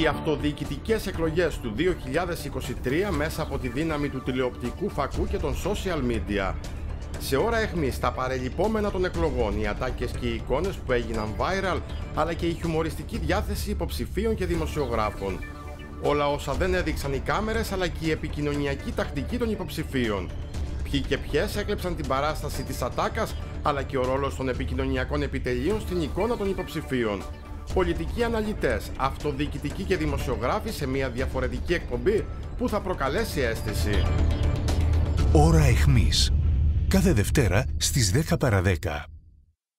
Οι αυτοδιοικητικές εκλογές του 2023 μέσα από τη δύναμη του τηλεοπτικού φακού και των social media. Σε ώρα αιχμής στα παρελειπόμενα των εκλογών, οι ατάκες και οι εικόνες που έγιναν viral, αλλά και η χιουμοριστική διάθεση υποψηφίων και δημοσιογράφων. Όλα όσα δεν έδειξαν οι κάμερες, αλλά και η επικοινωνιακή τακτική των υποψηφίων. Ποιοι και ποιες έκλεψαν την παράσταση της ατάκας, αλλά και ο ρόλος των επικοινωνιακών επιτελείων στην εικόνα των υποψηφίων πολιτικοί αναλυτές, αυτοδιοικητικοί και δημοσιογράφοι σε μια διαφορετική εκπομπή που θα προκαλέσει αίσθηση. Ώρα εχμής. Κάθε Δευτέρα στις 10 παρα 10.